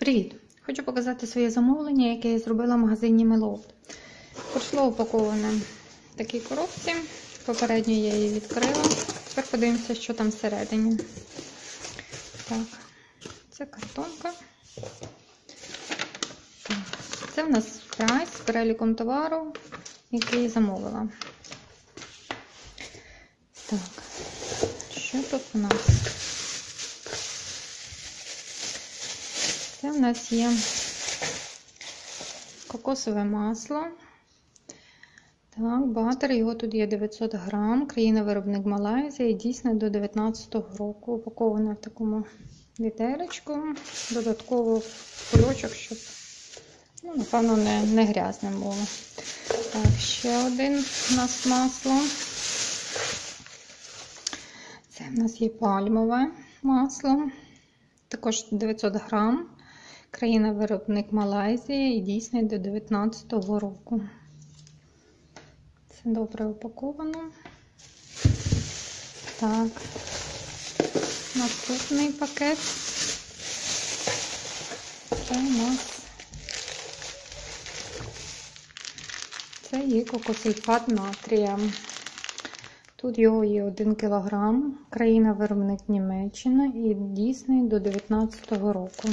Привіт! Хочу показати своє замовлення, яке я зробила в магазині Мелофт. Прийшло упаковане в такій коробці. Попередньо я її відкрила. Тепер подивимося, що там всередині. Так, це картонка. Це в нас прайс з переліком товару, який я замовила. Так, що тут у нас? В нас є кокосове масло. Так, батер, його тут є 900 грам. Країна-виробник Малайзія дійсно до 19-го року. Упаковане в такому вітеречку. Додатково в кульочок, щоб, ну, напевно, не, не грязне було. Так, ще один у нас масло. Це в нас є пальмове масло. Також 900 грам. Країна-виробник Малайзія і дійсний до 19-го року. Це добре упаковано. Так, наступний пакет. Це у нас це є кокосульфат натрія. Тут його є 1 кг, країна-виробник Німеччина і дійсний до 19-го року.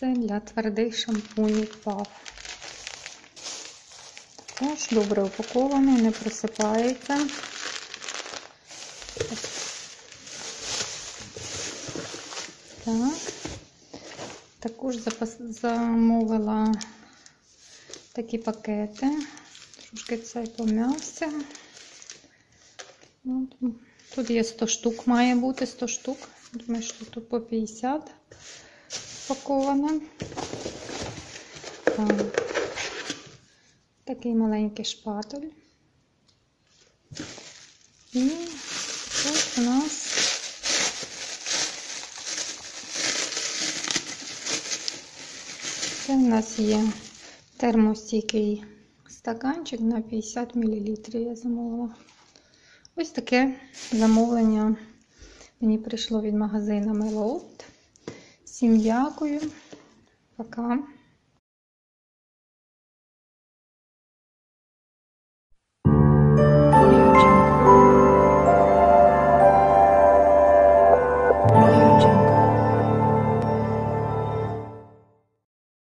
Це для твердих шампунів ПАВ. Також добре упакований, не просипається. Так. Також замовила такі пакети. Трошки цей пом'явся. Тут є 100 штук, має бути 100 штук. Думаю, що тут по 50 упаковане. Так. Такий маленький шпатель. І тут у нас це у нас є термостійкий стаканчик на 50 мл. Я замовила. Ось таке замовлення мені прийшло від магазину Meloft. Всім дякую. Пока.